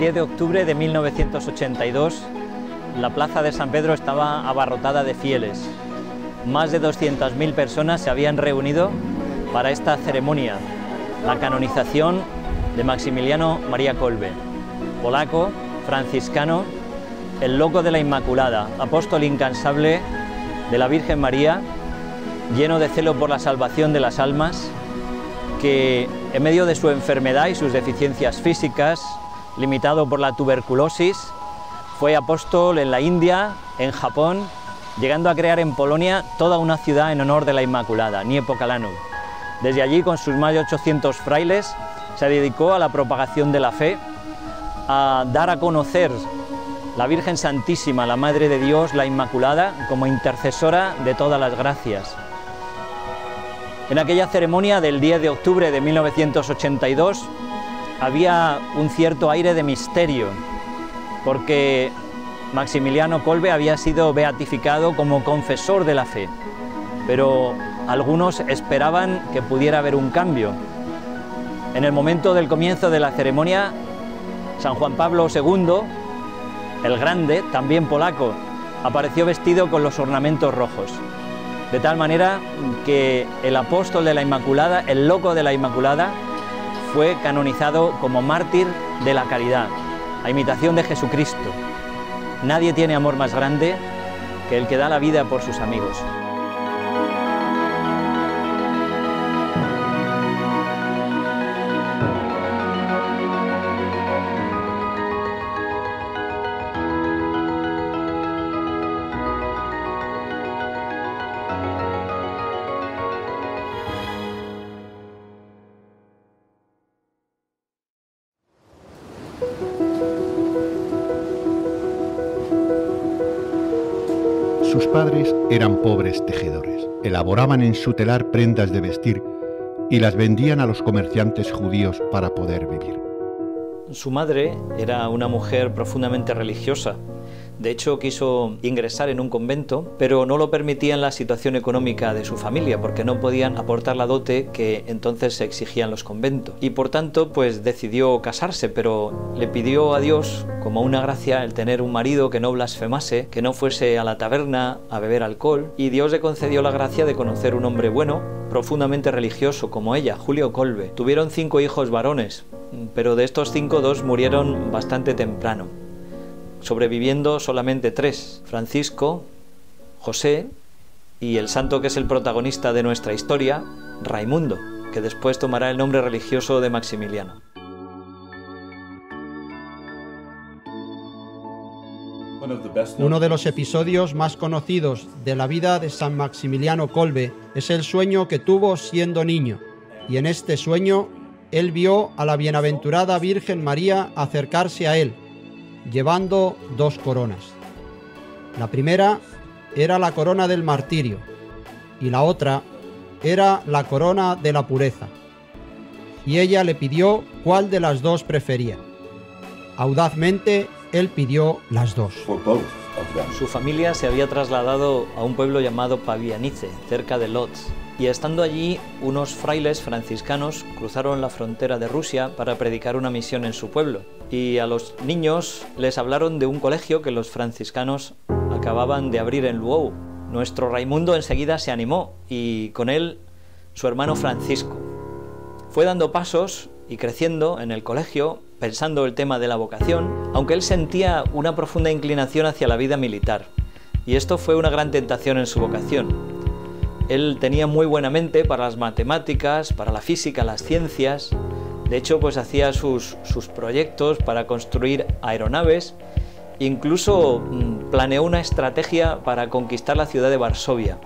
El 10 de octubre de 1982, la plaza de San Pedro estaba abarrotada de fieles. Más de 200.000 personas se habían reunido para esta ceremonia, la canonización de Maximiliano María Colbe, polaco, franciscano, el loco de la Inmaculada, apóstol incansable de la Virgen María, lleno de celo por la salvación de las almas, que en medio de su enfermedad y sus deficiencias físicas, limitado por la tuberculosis, fue apóstol en la India, en Japón, llegando a crear en Polonia toda una ciudad en honor de la Inmaculada, Niepokalanu. Desde allí, con sus más de 800 frailes, se dedicó a la propagación de la fe, a dar a conocer la Virgen Santísima, la Madre de Dios, la Inmaculada, como intercesora de todas las gracias. En aquella ceremonia del 10 de octubre de 1982 había un cierto aire de misterio, porque Maximiliano Kolbe había sido beatificado como confesor de la fe, pero algunos esperaban que pudiera haber un cambio. En el momento del comienzo de la ceremonia, San Juan Pablo II, el Grande, también polaco, apareció vestido con los ornamentos rojos. De tal manera que el apóstol de la Inmaculada, el loco de la Inmaculada, fue canonizado como mártir de la caridad, a imitación de Jesucristo. Nadie tiene amor más grande que el que da la vida por sus amigos. Eran pobres tejedores. Elaboraban en su telar prendas de vestir y las vendían a los comerciantes judíos para poder vivir. Su madre era una mujer profundamente religiosa. De hecho, quiso ingresar en un convento, pero no lo permitía en la situación económica de su familia, porque no podían aportar la dote que entonces se exigían los conventos. Y por tanto, pues decidió casarse, pero le pidió a Dios, como una gracia, el tener un marido que no blasfemase, que no fuese a la taberna a beber alcohol, y Dios le concedió la gracia de conocer un hombre bueno, profundamente religioso como ella, Julio Colbe. Tuvieron cinco hijos varones, pero de estos cinco dos murieron bastante temprano sobreviviendo solamente tres, Francisco, José y el santo que es el protagonista de nuestra historia, Raimundo, que después tomará el nombre religioso de Maximiliano. Uno de los episodios más conocidos de la vida de San Maximiliano Kolbe es el sueño que tuvo siendo niño, y en este sueño él vio a la bienaventurada Virgen María acercarse a él llevando dos coronas. La primera era la corona del martirio y la otra era la corona de la pureza. Y ella le pidió cuál de las dos prefería. Audazmente él pidió las dos. Su familia se había trasladado a un pueblo llamado Pavianice, cerca de Lodz, y estando allí, unos frailes franciscanos cruzaron la frontera de Rusia para predicar una misión en su pueblo. Y a los niños les hablaron de un colegio que los franciscanos acababan de abrir en Luou. Nuestro Raimundo enseguida se animó y con él su hermano Francisco. Fue dando pasos y creciendo en el colegio, pensando el tema de la vocación, aunque él sentía una profunda inclinación hacia la vida militar. Y esto fue una gran tentación en su vocación él tenía muy buena mente para las matemáticas, para la física, las ciencias. De hecho, pues hacía sus, sus proyectos para construir aeronaves. Incluso mm, planeó una estrategia para conquistar la ciudad de Varsovia.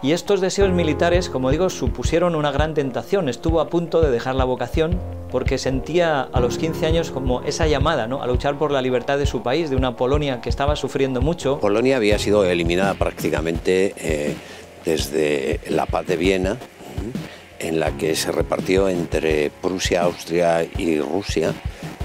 Y estos deseos militares, como digo, supusieron una gran tentación. Estuvo a punto de dejar la vocación porque sentía a los 15 años como esa llamada ¿no? a luchar por la libertad de su país, de una Polonia que estaba sufriendo mucho. Polonia había sido eliminada prácticamente eh, desde la paz de Viena, en la que se repartió entre Prusia, Austria y Rusia,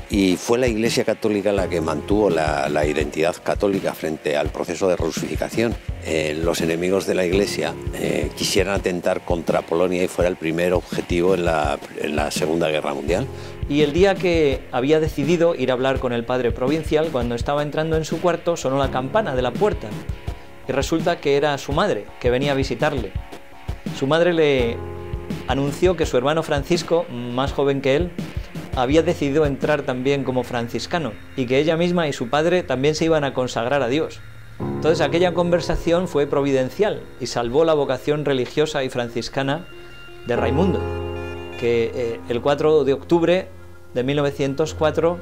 y fue la Iglesia Católica la que mantuvo la, identidad católica frente al proceso de rusificación. Eh, los enemigos de la Iglesia eh, quisieran atentar contra Polonia y fuera el primer objetivo en la, en la Segunda Guerra Mundial. Y el día que había decidido ir a hablar con el padre provincial, cuando estaba entrando en su cuarto, sonó la campana de la puerta. Y resulta que era su madre, que venía a visitarle. Su madre le anunció que su hermano Francisco, más joven que él, había decidido entrar también como franciscano y que ella misma y su padre también se iban a consagrar a Dios. Entonces aquella conversación fue providencial y salvó la vocación religiosa y franciscana de Raimundo, que eh, el 4 de octubre de 1904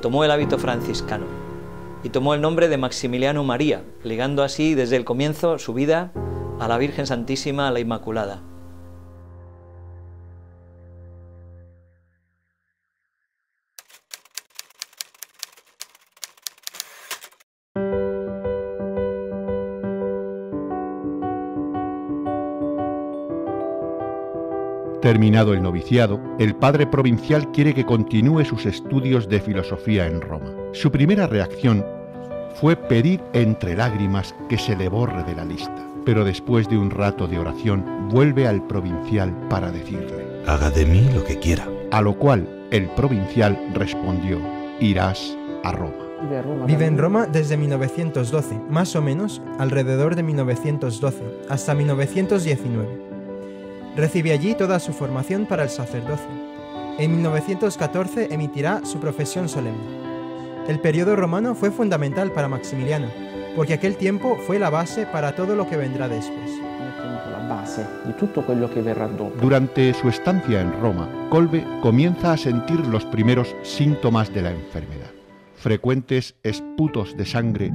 tomó el hábito franciscano y tomó el nombre de Maximiliano María, ligando así desde el comienzo su vida a la Virgen Santísima, a la Inmaculada. Terminado el noviciado, el padre provincial quiere que continúe sus estudios de filosofía en Roma. Su primera reacción fue pedir entre lágrimas que se le borre de la lista, pero después de un rato de oración vuelve al provincial para decirle, Haga de mí lo que quiera. A lo cual el provincial respondió, irás a Roma. Vive en Roma desde 1912, más o menos alrededor de 1912, hasta 1919. Recibe allí toda su formación para el sacerdocio. En 1914 emitirá su profesión solemne. El periodo romano fue fundamental para Maximiliano, porque aquel tiempo fue la base para todo lo que vendrá después. Durante su estancia en Roma, Colbe comienza a sentir los primeros síntomas de la enfermedad frecuentes esputos de sangre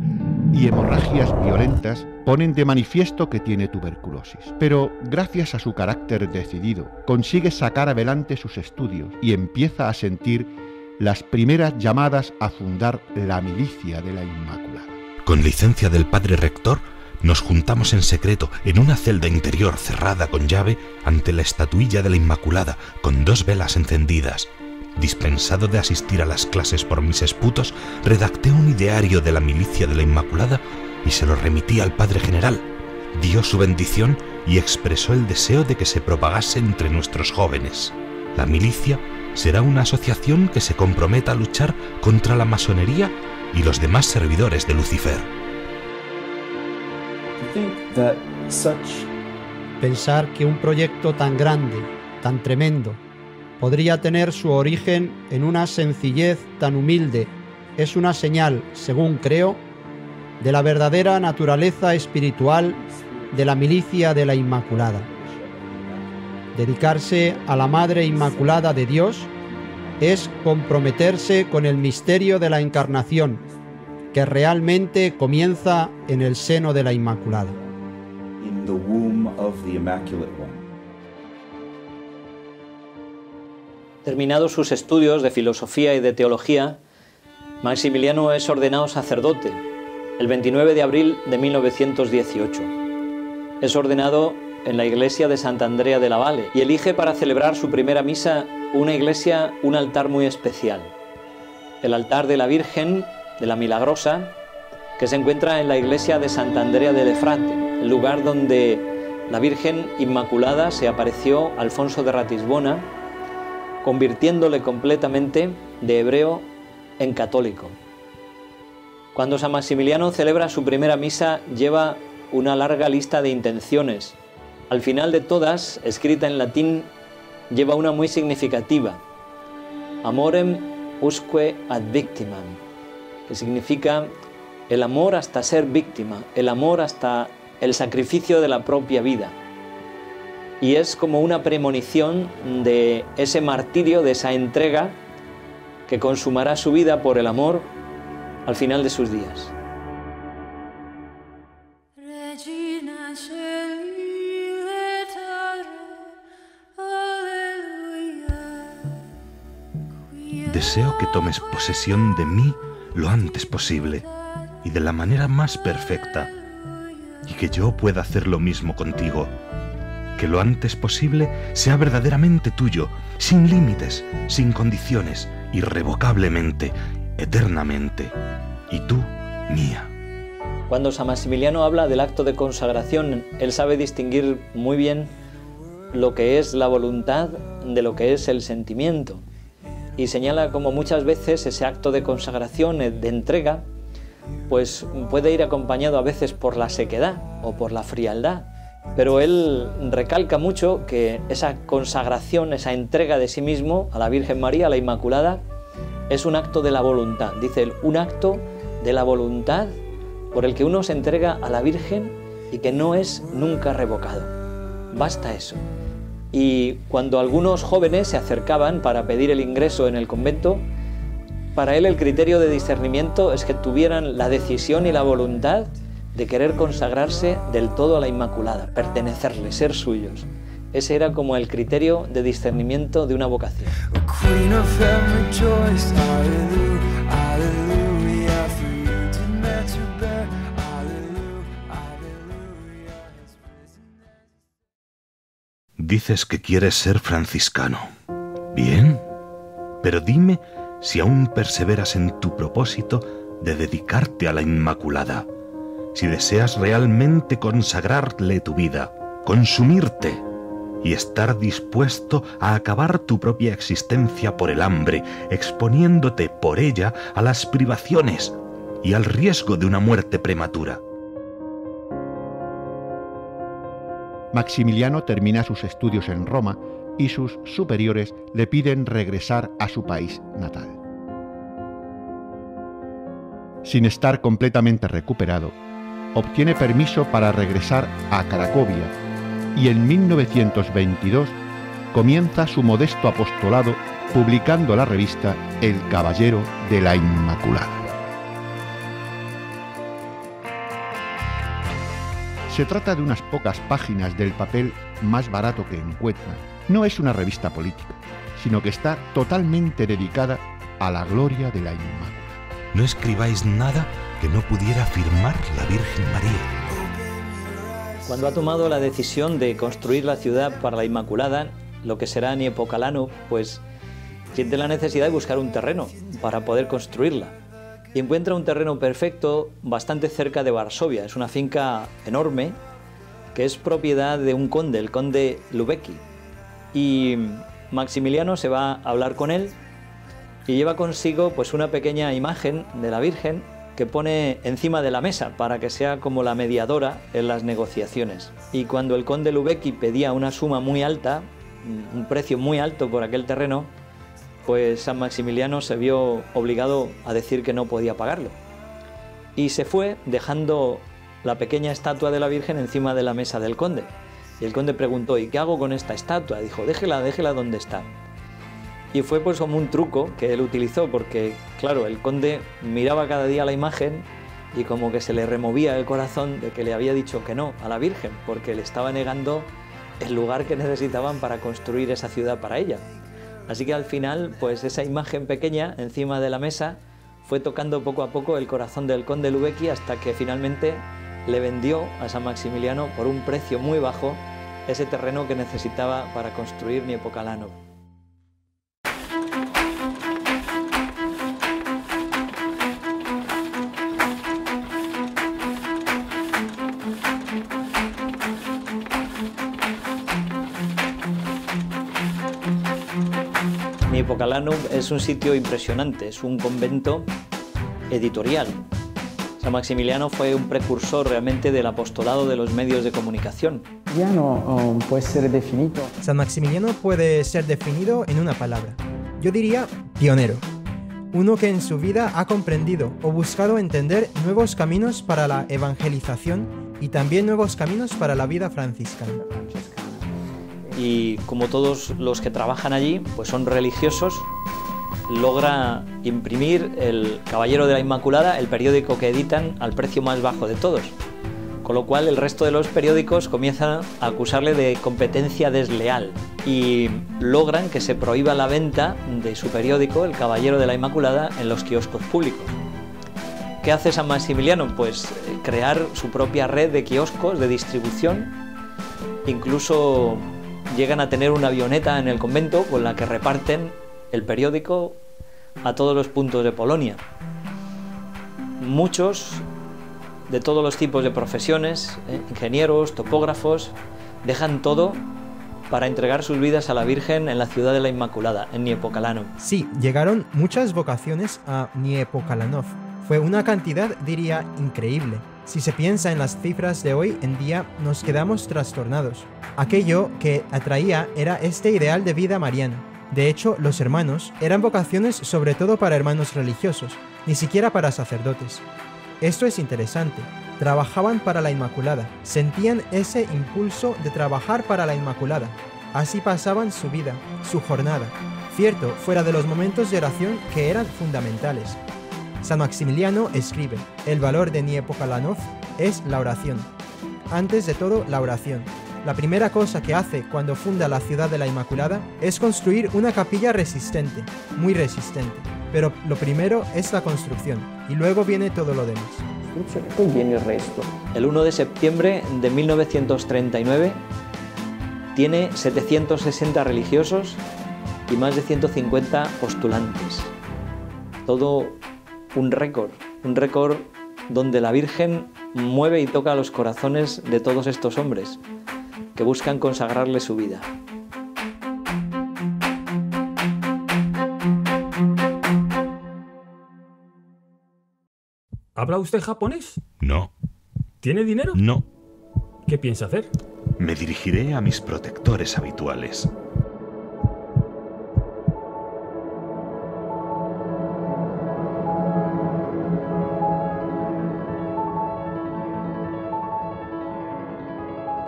y hemorragias violentas ponen de manifiesto que tiene tuberculosis. Pero gracias a su carácter decidido, consigue sacar adelante sus estudios y empieza a sentir las primeras llamadas a fundar la milicia de la Inmaculada. Con licencia del padre rector, nos juntamos en secreto en una celda interior cerrada con llave ante la estatuilla de la Inmaculada con dos velas encendidas dispensado de asistir a las clases por mis esputos, redacté un ideario de la milicia de la Inmaculada y se lo remití al Padre General. Dio su bendición y expresó el deseo de que se propagase entre nuestros jóvenes. La milicia será una asociación que se comprometa a luchar contra la masonería y los demás servidores de Lucifer. Pensar que un proyecto tan grande, tan tremendo, podría tener su origen en una sencillez tan humilde es una señal, según creo, de la verdadera naturaleza espiritual de la milicia de la Inmaculada. Dedicarse a la Madre Inmaculada de Dios es comprometerse con el misterio de la Encarnación, que realmente comienza en el seno de la Inmaculada. Terminados sus estudios de filosofía y de teología, Maximiliano es ordenado sacerdote el 29 de abril de 1918. Es ordenado en la iglesia de Santa Andrea de la Valle y elige para celebrar su primera misa una iglesia, un altar muy especial. El altar de la Virgen de la Milagrosa, que se encuentra en la iglesia de Santa Andrea de Lefrate, el lugar donde la Virgen Inmaculada se apareció Alfonso de Ratisbona convirtiéndole completamente de hebreo en católico. Cuando San Maximiliano celebra su primera misa lleva una larga lista de intenciones. Al final de todas, escrita en latín, lleva una muy significativa, Amorem usque ad victimam, que significa el amor hasta ser víctima, el amor hasta el sacrificio de la propia vida y es como una premonición de ese martirio, de esa entrega que consumará su vida por el amor al final de sus días. Deseo que tomes posesión de mí lo antes posible y de la manera más perfecta, y que yo pueda hacer lo mismo contigo que lo antes posible sea verdaderamente tuyo, sin límites, sin condiciones irrevocablemente, eternamente, y tú mía. Cuando San Maximiliano habla del acto de consagración, él sabe distinguir muy bien lo que es la voluntad de lo que es el sentimiento. Y señala como muchas veces ese acto de consagración, eh, de entrega, pues puede ir acompañado a veces por la sequedad o por la frialdad. Pero él recalca mucho que esa consagración, esa entrega de sí mismo a la Virgen María, a la Inmaculada, es un acto de la voluntad. Dice él, un acto de la voluntad por el que uno se entrega a la Virgen y que no es nunca revocado. Basta eso. Y cuando algunos jóvenes se acercaban para pedir el ingreso en el convento, para él el criterio de discernimiento es que tuvieran la decisión y la voluntad de querer consagrarse del todo a la Inmaculada, pertenecerle, ser suyos. Ese era como el criterio de discernimiento de una vocación. Dices que quieres ser franciscano. Bien, pero dime si aún perseveras en tu propósito de dedicarte a la Inmaculada, si deseas realmente consagrarle tu vida, consumirte y estar dispuesto a acabar tu propia existencia por el hambre, exponiéndote por ella a las privaciones y al riesgo de una muerte prematura. Maximiliano termina sus estudios en Roma y sus superiores le piden regresar a su país natal. Sin estar completamente recuperado, obtiene permiso para regresar a Cracovia y en 1922 comienza su modesto apostolado publicando la revista El Caballero de la Inmaculada. Se trata de unas pocas páginas del papel más barato que encuentra. No es una revista política, sino que está totalmente dedicada a la gloria de la Inmaculada. No escribáis nada que no pudiera firmar la Virgen María. Cuando ha tomado la decisión de construir la ciudad para la Inmaculada, lo que será Niepocalano, pues siente la necesidad de buscar un terreno para poder construirla y encuentra un terreno perfecto bastante cerca de Varsovia. Es una finca enorme que es propiedad de un conde, el conde Lubecki. Y Maximiliano se va a hablar con él y lleva consigo pues una pequeña imagen de la Virgen que pone encima de la mesa para que sea como la mediadora en las negociaciones. Y cuando el conde Lubecki pedía una suma muy alta, un precio muy alto por aquel terreno, pues San Maximiliano se vio obligado a decir que no podía pagarlo. Y se fue dejando la pequeña estatua de la Virgen encima de la mesa del conde. Y el conde preguntó, ¿y qué hago con esta estatua? Dijo, déjela, déjela donde está. Y fue pues como un truco que él utilizó, porque claro, el conde miraba cada día la imagen y como que se le removía el corazón de que le había dicho que no a la Virgen, porque le estaba negando el lugar que necesitaban para construir esa ciudad para ella. Así que al final, pues esa imagen pequeña encima de la mesa fue tocando poco a poco el corazón del conde Lubecki hasta que finalmente le vendió a San Maximiliano por un precio muy bajo ese terreno que necesitaba para construir Niepocalano. Hipocalanum es un sitio impresionante, es un convento editorial. San Maximiliano fue un precursor realmente del apostolado de los medios de comunicación. Ya no um, puede ser definido. San Maximiliano puede ser definido en una palabra. Yo diría pionero. Uno que en su vida ha comprendido o buscado entender nuevos caminos para la evangelización y también nuevos caminos para la vida franciscana y como todos los que trabajan allí pues son religiosos, logra imprimir el Caballero de la Inmaculada, el periódico que editan, al precio más bajo de todos. Con lo cual el resto de los periódicos comienzan a acusarle de competencia desleal y logran que se prohíba la venta de su periódico, El Caballero de la Inmaculada, en los kioscos públicos. ¿Qué hace San Maximiliano? Pues eh, crear su propia red de kioscos de distribución, incluso llegan a tener una avioneta en el convento con la que reparten el periódico a todos los puntos de Polonia. Muchos de todos los tipos de profesiones, eh, ingenieros, topógrafos, dejan todo para entregar sus vidas a la Virgen en la ciudad de la Inmaculada, en Niepokalano. Sí, llegaron muchas vocaciones a Niepokalanov. Fue una cantidad, diría, increíble. Si se piensa en las cifras de hoy en día, nos quedamos trastornados. Aquello que atraía era este ideal de vida mariana. De hecho, los hermanos eran vocaciones sobre todo para hermanos religiosos, ni siquiera para sacerdotes. Esto es interesante. Trabajaban para la Inmaculada, sentían ese impulso de trabajar para la Inmaculada. Así pasaban su vida, su jornada. Cierto, fuera de los momentos de oración que eran fundamentales. San Maximiliano escribe, el valor de Niepokalanov es la oración. Antes de todo, la oración. La primera cosa que hace cuando funda la ciudad de la Inmaculada es construir una capilla resistente, muy resistente. Pero lo primero es la construcción y luego viene todo lo demás. el resto. El 1 de septiembre de 1939 tiene 760 religiosos y más de 150 postulantes. Todo un récord, un récord donde la Virgen mueve y toca los corazones de todos estos hombres que buscan consagrarle su vida. ¿Habla usted japonés? No. ¿Tiene dinero? No. ¿Qué piensa hacer? Me dirigiré a mis protectores habituales.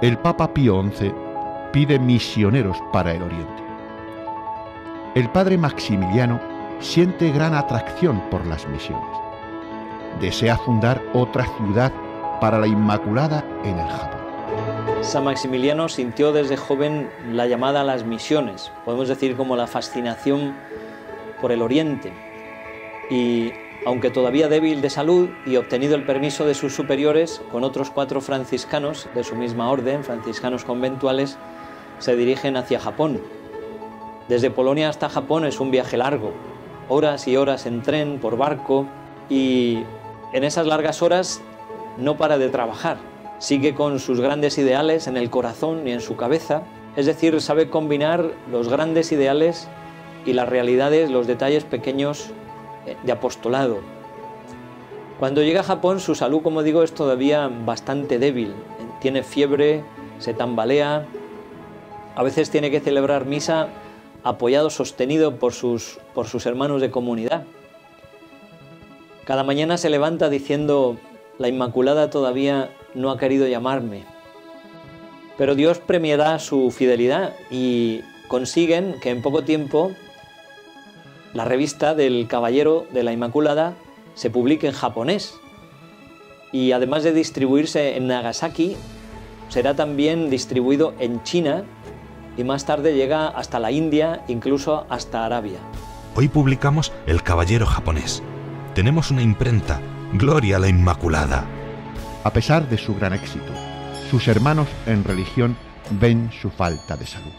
El Papa Pío XI pide misioneros para el Oriente. El padre Maximiliano siente gran atracción por las misiones desea fundar otra ciudad para la Inmaculada en el Japón. San Maximiliano sintió desde joven la llamada a las misiones, podemos decir como la fascinación por el Oriente. Y aunque todavía débil de salud y obtenido el permiso de sus superiores, con otros cuatro franciscanos de su misma orden, franciscanos conventuales, se dirigen hacia Japón. Desde Polonia hasta Japón es un viaje largo, horas y horas en tren, por barco, y en esas largas horas no para de trabajar, sigue con sus grandes ideales en el corazón y en su cabeza, es decir, sabe combinar los grandes ideales y las realidades, los detalles pequeños de apostolado. Cuando llega a Japón su salud, como digo, es todavía bastante débil, tiene fiebre, se tambalea, a veces tiene que celebrar misa apoyado, sostenido por sus, por sus hermanos de comunidad. Cada mañana se levanta diciendo, la Inmaculada todavía no ha querido llamarme. Pero Dios premiará su fidelidad y consiguen que en poco tiempo la revista del Caballero de la Inmaculada se publique en japonés. Y además de distribuirse en Nagasaki, será también distribuido en China y más tarde llega hasta la India, incluso hasta Arabia. Hoy publicamos El Caballero japonés, tenemos una imprenta, Gloria a la Inmaculada. A pesar de su gran éxito, sus hermanos en religión ven su falta de salud.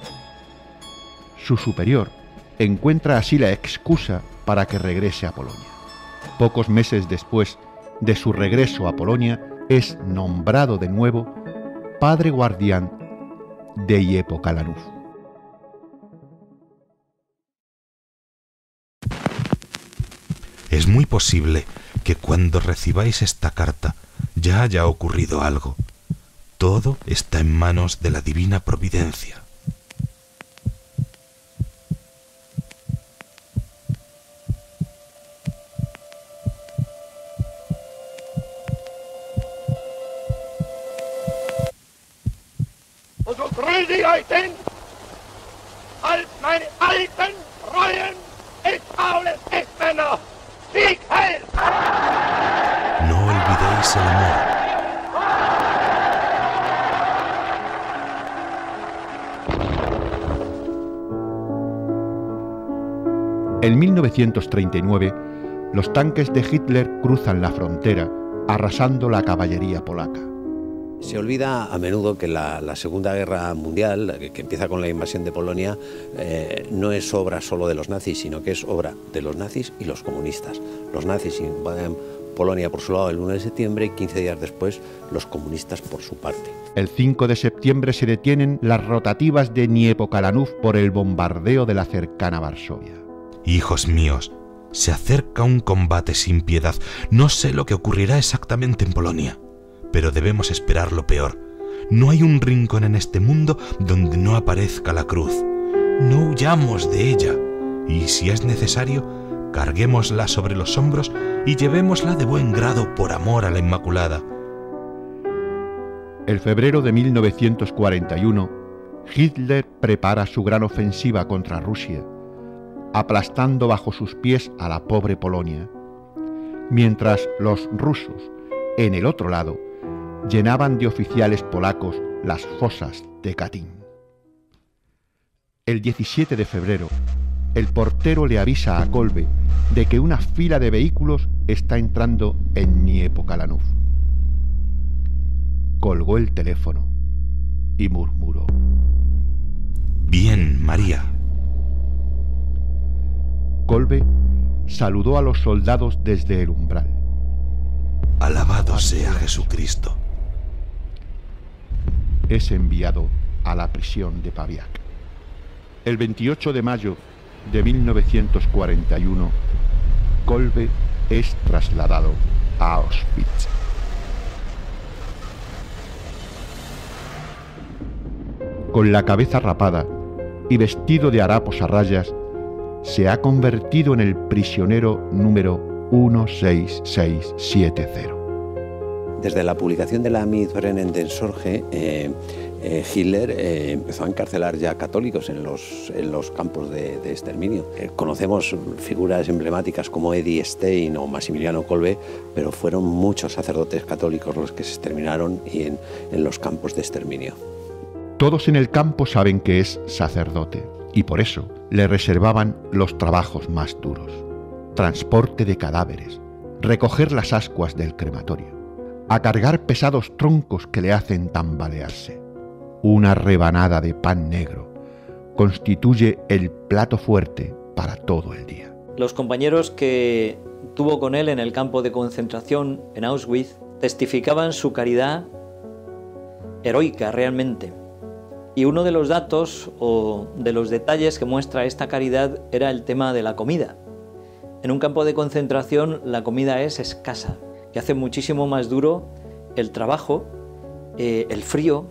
Su superior encuentra así la excusa para que regrese a Polonia. Pocos meses después de su regreso a Polonia, es nombrado de nuevo padre guardián de Iepocalanuf. Es muy posible que cuando recibáis esta carta ya haya ocurrido algo. Todo está en manos de la divina providencia. 1939, los tanques de Hitler cruzan la frontera, arrasando la caballería polaca. Se olvida a menudo que la, Segunda Guerra Mundial, que, empieza con la invasión de Polonia, eh, no es obra solo de los nazis, sino que es obra de los nazis y los comunistas. Los nazis invaden Polonia por su lado el 1 de septiembre y 15 días después los comunistas por su parte. El 5 de septiembre se detienen las rotativas de Niepokalanów por el bombardeo de la cercana Varsovia. Hijos míos, se acerca un combate sin piedad. No sé lo que ocurrirá exactamente en Polonia, pero debemos esperar lo peor. No hay un rincón en este mundo donde no aparezca la cruz. No huyamos de ella, y si es necesario, carguémosla sobre los hombros y llevémosla de buen grado por amor a la Inmaculada. El febrero de 1941, Hitler prepara su gran ofensiva contra Rusia aplastando bajo sus pies a la pobre Polonia, mientras los rusos, en el otro lado, llenaban de oficiales polacos las fosas de Katyn. El 17 de febrero, el portero le avisa a Kolbe de que una fila de vehículos está entrando en Niepokalanów. Colgó el teléfono y murmuró. Bien, María. Colbe saludó a los soldados desde el umbral. Alabado sea Jesucristo. Es enviado a la prisión de Paviak. El 28 de mayo de 1941, Kolbe es trasladado a Auschwitz. Con la cabeza rapada y vestido de harapos a rayas, se ha convertido en el prisionero número 16670. Desde la publicación de la Mitbrennen den Sorge, eh, eh, Hitler eh, empezó a encarcelar ya católicos en los, en los campos de, exterminio. conocemos figuras emblemáticas como Eddie Stein o Maximiliano Kolbe, pero fueron muchos sacerdotes católicos los que se exterminaron y en, en los campos de exterminio. Todos en el campo saben que es sacerdote y por eso le reservaban los trabajos más duros. Transporte de cadáveres, recoger las ascuas del crematorio, a cargar pesados troncos que le hacen tambalearse. Una rebanada de pan negro constituye el plato fuerte para todo el día. Los compañeros que tuvo con él en el campo de concentración en Auschwitz testificaban su caridad heroica realmente y uno de los datos o de los detalles que muestra esta caridad era el tema de la comida. En un campo de concentración la comida es escasa, que hace muchísimo más duro el trabajo, eh, el frío,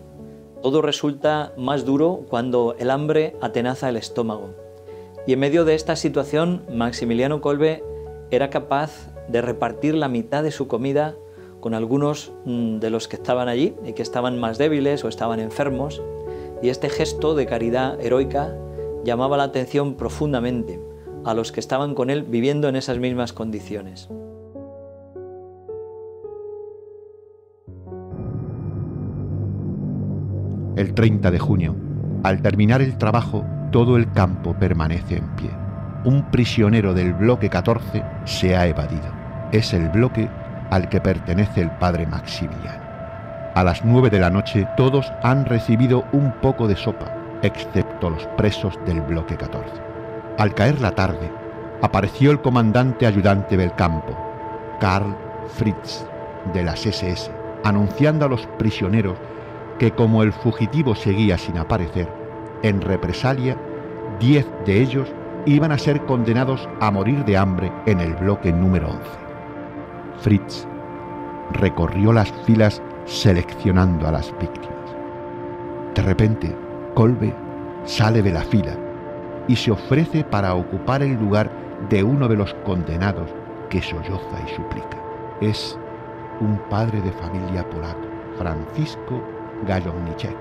todo resulta más duro cuando el hambre atenaza el estómago. Y en medio de esta situación, Maximiliano Kolbe era capaz de repartir la mitad de su comida con algunos mm, de los que estaban allí y que estaban más débiles o estaban enfermos y este gesto de caridad heroica llamaba la atención profundamente a los que estaban con él viviendo en esas mismas condiciones. El 30 de junio, al terminar el trabajo, todo el campo permanece en pie. Un prisionero del bloque 14 se ha evadido. Es el bloque al que pertenece el padre Maximiliano. A las nueve de la noche todos han recibido un poco de sopa, excepto los presos del bloque 14. Al caer la tarde, apareció el comandante ayudante del campo, Karl Fritz, de las SS, anunciando a los prisioneros que como el fugitivo seguía sin aparecer, en represalia, diez de ellos iban a ser condenados a morir de hambre en el bloque número 11. Fritz recorrió las filas seleccionando a las víctimas. De repente, Colbe sale de la fila y se ofrece para ocupar el lugar de uno de los condenados que solloza y suplica. Es un padre de familia polaco, Francisco Gajowniczek.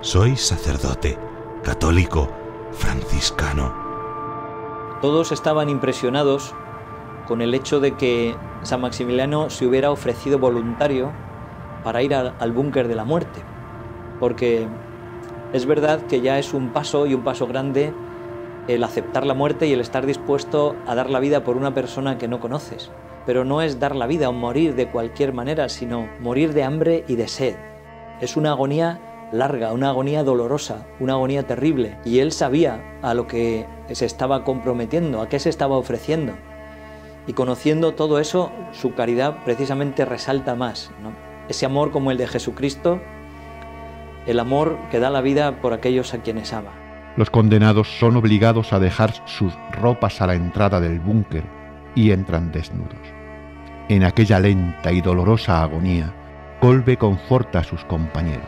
Soy sacerdote, católico, franciscano. Todos estaban impresionados con el hecho de que San Maximiliano se hubiera ofrecido voluntario para ir al, búnker de la muerte. Porque es verdad que ya es un paso y un paso grande el aceptar la muerte y el estar dispuesto a dar la vida por una persona que no conoces. Pero no es dar la vida o morir de cualquier manera, sino morir de hambre y de sed. Es una agonía larga, una agonía dolorosa, una agonía terrible. Y él sabía a lo que se estaba comprometiendo, a qué se estaba ofreciendo. Y conociendo todo eso, su caridad precisamente resalta más. Ese amor como el de Jesucristo, el amor que da la vida por aquellos a quienes ama. Los condenados son obligados a dejar sus ropas a la entrada del búnker y entran desnudos. En aquella lenta y dolorosa agonía, Colbe conforta a sus compañeros.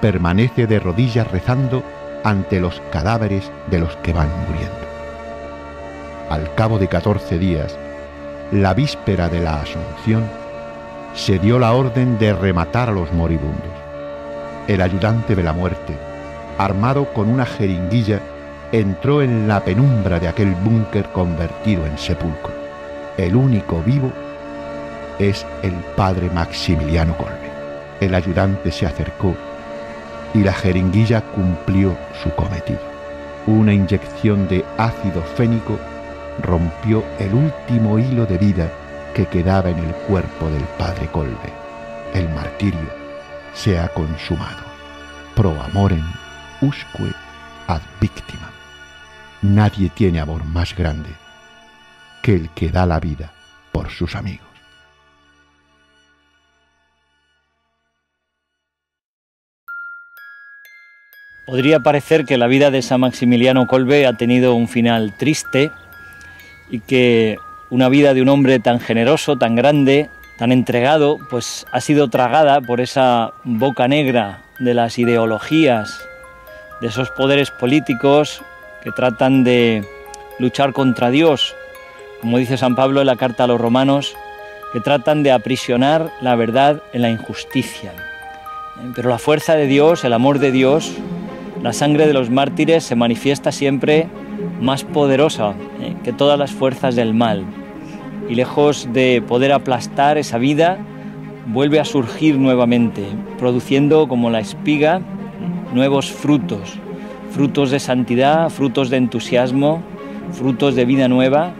Permanece de rodillas rezando ante los cadáveres de los que van muriendo. Al cabo de 14 días, la víspera de la Asunción, se dio la orden de rematar a los moribundos. El ayudante de la muerte, armado con una jeringuilla, entró en la penumbra de aquel búnker convertido en sepulcro. El único vivo es el padre Maximiliano Colbe. El ayudante se acercó y la jeringuilla cumplió su cometido. Una inyección de ácido fénico rompió el último hilo de vida que quedaba en el cuerpo del padre Colbe. El martirio se ha consumado. Pro amorem usque ad victima. Nadie tiene amor más grande que el que da la vida por sus amigos. Podría parecer que la vida de San Maximiliano Colbe ha tenido un final triste y que una vida de un hombre tan generoso, tan grande, tan entregado, pues ha sido tragada por esa boca negra de las ideologías, de esos poderes políticos que tratan de luchar contra Dios, como dice San Pablo en la carta a los romanos, que tratan de aprisionar la verdad en la injusticia. Pero la fuerza de Dios, el amor de Dios, la sangre de los mártires se manifiesta siempre más poderosa eh, que todas las fuerzas del mal. Y lejos de poder aplastar esa vida, vuelve a surgir nuevamente, produciendo como la espiga nuevos frutos, frutos de santidad, frutos de entusiasmo, frutos de vida nueva,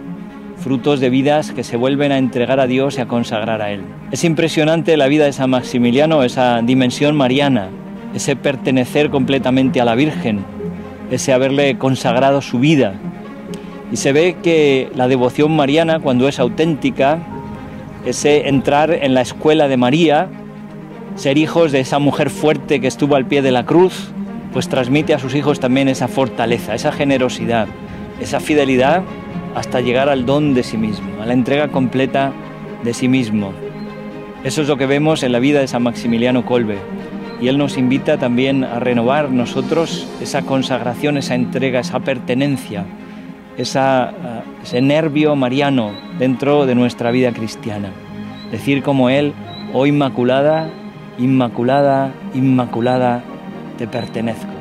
frutos de vidas que se vuelven a entregar a Dios y a consagrar a Él. Es impresionante la vida de San Maximiliano, esa dimensión mariana, ese pertenecer completamente a la Virgen, ese haberle consagrado su vida. Y se ve que la devoción mariana, cuando es auténtica, ese entrar en la escuela de María, ser hijos de esa mujer fuerte que estuvo al pie de la cruz, pues transmite a sus hijos también esa fortaleza, esa generosidad, esa fidelidad hasta llegar al don de sí mismo, a la entrega completa de sí mismo. Eso es lo que vemos en la vida de San Maximiliano Colbe y Él nos invita también a renovar nosotros esa consagración, esa entrega, esa pertenencia, eh, ese nervio mariano dentro de nuestra vida cristiana. Decir como Él, oh Inmaculada, Inmaculada, Inmaculada, te pertenezco.